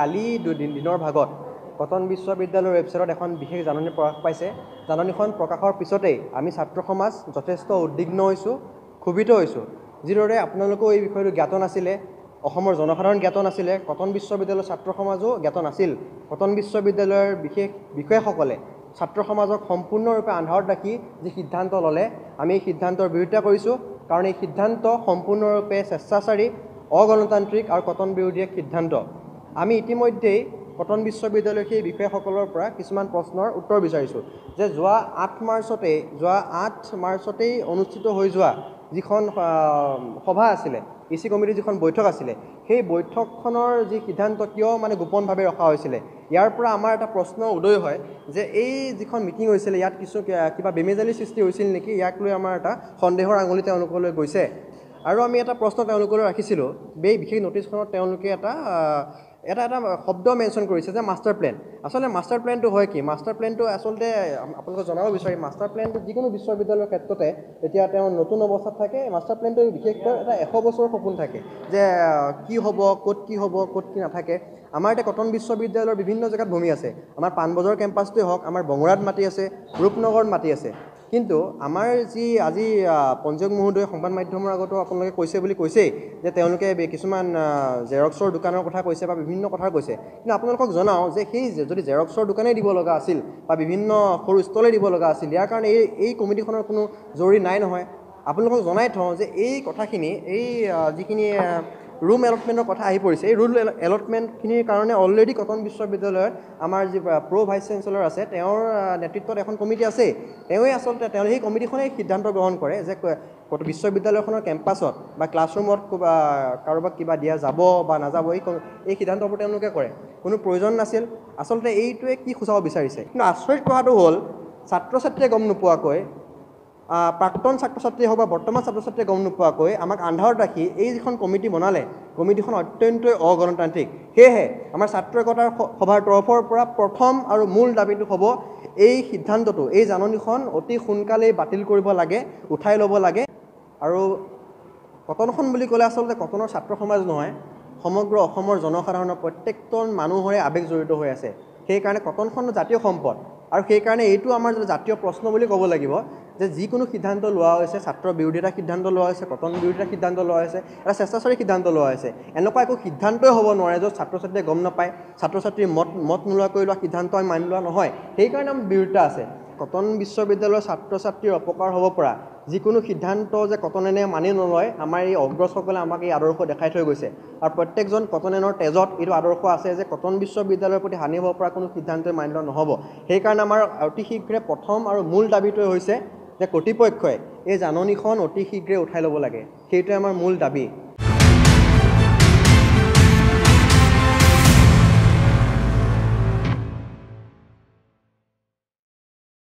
কালি দুদিন দিনৰ ভাগত কটন বিশ্ববিদ্যালয়ৰ ৱেবছাইটত এখন বিশেষ জাননী প্ৰকাশ পাইছে। জাননীখন প্ৰকাশৰ পিছতেই আমি ছাত্ৰ সমাজ যথেষ্ট উদ্বিগ্ন হৈছোঁ ক্ষোভিত হৈছোঁ। যিদৰে আপোনালোকেও এই বিষয়টো জ্ঞাত নাছিলে অসমৰ জনসাধাৰণ জ্ঞাত নাছিলে কটন বিশ্ববিদ্যালয়ৰ ছাত্ৰ সমাজো জ্ঞাত নাছিল। কটন বিশ্ববিদ্যালয়ৰ বিশেষ বিষয়াসকলে ছাত্ৰ সমাজক সম্পূৰ্ণৰূপে আন্ধাৰত ৰাখি যি সিদ্ধান্ত ল'লে আমি এই সিদ্ধান্তৰ বিৰোধিতা কৰিছোঁ। কাৰণ এই সিদ্ধান্ত সম্পূৰ্ণৰূপে স্বেচ্ছাচাৰী অগণতান্ত্ৰিক আৰু কটন বিৰোধী এক সিদ্ধান্ত। আমি ইতিমধ্যেই কটন বিশ্ববিদ্যালয়ৰ সেই বিষয়াসকলৰ পৰা কিছুমান প্ৰশ্নৰ উত্তৰ বিচাৰিছোঁ যে যোৱা আঠ মাৰ্চতেই যোৱা আঠ মাৰ্চতেই অনুষ্ঠিত হৈ যোৱা যিখন সভা আছিলে ই চি কমিটিৰ যিখন বৈঠক আছিলে সেই বৈঠকখনৰ যি সিদ্ধান্ত কিয় মানে গোপনভাৱে ৰখা হৈছিলে ইয়াৰ পৰা আমাৰ এটা প্ৰশ্ন উদয় হয় যে এই যিখন মিটিং হৈছিলে ইয়াত কিছু কিবা বেমেজালিৰ সৃষ্টি হৈছিল নেকি ইয়াক লৈ আমাৰ এটা সন্দেহৰ আঙুলি তেওঁলোকলৈ গৈছে। আৰু আমি এটা প্ৰশ্ন তেওঁলোকলৈ ৰাখিছিলোঁ এই বিশেষ নটিছখনত তেওঁলোকে এটা এটা এটা শব্দ মেনশ্যন কৰিছে যে মাষ্টাৰ প্লেন আচলতে মাষ্টাৰ প্লেনটো হয় কি? মাষ্টাৰ প্লেনটো আচলতে আপোনালোকক জনাব বিচাৰিম মাষ্টাৰ প্লেনটো যিকোনো বিশ্ববিদ্যালয়ৰ ক্ষেত্ৰতে যেতিয়া তেওঁ নতুন অৱস্থাত থাকে মাষ্টাৰ প্লেনটো বিশেষকৈ এটা এশ বছৰৰ সপোন থাকে যে কি হ'ব ক'ত কি হ'ব ক'ত কি নাথাকে। আমাৰ এতিয়া কটন বিশ্ববিদ্যালয়ৰ বিভিন্ন জেগাত ভূমি আছে। আমাৰ পাণবজাৰ কেম্পাছটোৱে হওক আমাৰ বঙৰাত মাটি আছে ৰূপনগৰত মাটি আছে। কিন্তু আমাৰ যি আজি আহ, পঞ্জীয়ক মহোদয়ে সংবাদ মাধ্যমৰ আগতো আপোনালোকে কৈছে বুলি কৈছেই যে তেওঁলোকে কিছুমান জেৰক্সৰ দোকানৰ কথা কৈছে বা বিভিন্ন কথা কৈছে। কিন্তু আপোনালোকক জনাওঁ যে সেই যদি জেৰক্সৰ দোকানেই দিব লগা আছিল বা বিভিন্ন সৰু ষ্টলে দিব লগা আছিল ইয়াৰ কাৰণে এই এই কমিটিখনৰ কোনো জৰুৰী নাই নহয়। আপোনালোকক জনাই থওঁ যে এই কথাখিনি এই যিখিনি ৰুম এলটমেণ্টৰ কথা আহি পৰিছে। এই ৰুল এলটমেণ্টখিনিৰ কাৰণে অলৰেডি কটন বিশ্ববিদ্যালয়ত আমাৰ যি প্ৰ' ভাইচ চেঞ্চেলৰ আছে তেওঁৰ নেতৃত্বত এখন কমিটি আছেই তেওঁৱেই আচলতে তেওঁ সেই কমিটিখনেই সিদ্ধান্ত গ্ৰহণ কৰে যে বিশ্ববিদ্যালয়খনৰ কেম্পাছত বা ক্লাছৰুমত কাৰোবাক কিবা দিয়া যাব বা নাযাব এই এই সিদ্ধান্তবোৰ তেওঁলোকে কৰে। কোনো প্ৰয়োজন নাছিল। আচলতে এইটোৱে কি সূচাব বিচাৰিছে? কিন্তু আচৰিত কথাটো হ'ল ছাত্ৰ ছাত্ৰীয়ে গম নোপোৱাকৈ প্ৰাক্তন ছাত্ৰ ছাত্ৰীয়ে হওক বা বৰ্তমান ছাত্ৰ ছাত্ৰীয়ে গম নোপোৱাকৈ আমাক আন্ধাৰত ৰাখি এই যিখন কমিটি বনালে কমিটিখন অত্যন্তই অগণতান্ত্ৰিক। সেয়েহে আমাৰ ছাত্ৰ একতাৰ সভাৰ তৰফৰ পৰা প্ৰথম আৰু মূল দাবীটো হ'ব এই সিদ্ধান্তটো এই জাননীখন অতি সোনকালেই বাতিল কৰিব লাগে উঠাই ল'ব লাগে। আৰু কটনখন বুলি ক'লে আচলতে কটনৰ ছাত্ৰ সমাজ নহয় সমগ্ৰ অসমৰ জনসাধাৰণৰ প্ৰত্যেকজন মানুহৰে আৱেগ জড়িত হৈ আছে। সেইকাৰণে কটনখন জাতীয় সম্পদ আৰু সেইকাৰণে এইটো আমাৰ জাতীয় প্ৰশ্ন বুলি ক'ব লাগিব যে যিকোনো সিদ্ধান্ত লোৱা হৈছে ছাত্ৰ বিৰোধিতা সিদ্ধান্ত লোৱা হৈছে কটন বিৰোধিতা সিদ্ধান্ত লোৱা হৈছে এটা স্বেচ্ছাচাৰী সিদ্ধান্ত লোৱা হৈছে এনেকুৱা একো সিদ্ধান্তই হ'ব নোৱাৰে য'ত ছাত্ৰ ছাত্ৰীয়ে গম নাপায় ছাত্ৰ ছাত্ৰীৰ মত মত নোলোৱাকৈ লোৱা সিদ্ধান্ত আমি মানি লোৱা নহয়। সেইকাৰণে আমাৰ বিৰোধিতা আছে। কটন বিশ্ববিদ্যালয়ৰ ছাত্ৰ ছাত্ৰীৰ অপকাৰ হ'ব পৰা। যিকোনো সিদ্ধান্ত যে কটনেনে মানি নলয় আমাৰ এই অগ্ৰজসকলে আমাক এই আদৰ্শ দেখাই থৈ গৈছে। আৰু প্ৰত্যেকজন কটনেনৰ তেজত এইটো আদৰ্শ আছে যে কটন বিশ্ববিদ্যালয়ৰ প্ৰতি হানি হ'ব পৰা কোনো সিদ্ধান্তই মানি লোৱা নহ'ব। সেইকাৰণে আমাৰ অতি শীঘ্ৰে প্ৰথম আৰু মূল দাবীটোৱে হৈছে যে কৰ্তৃপক্ষই এই জাননীখন অতি শীঘ্ৰে উঠাই ল'ব লাগে। সেইটোৱে আমাৰ মূল দাবী।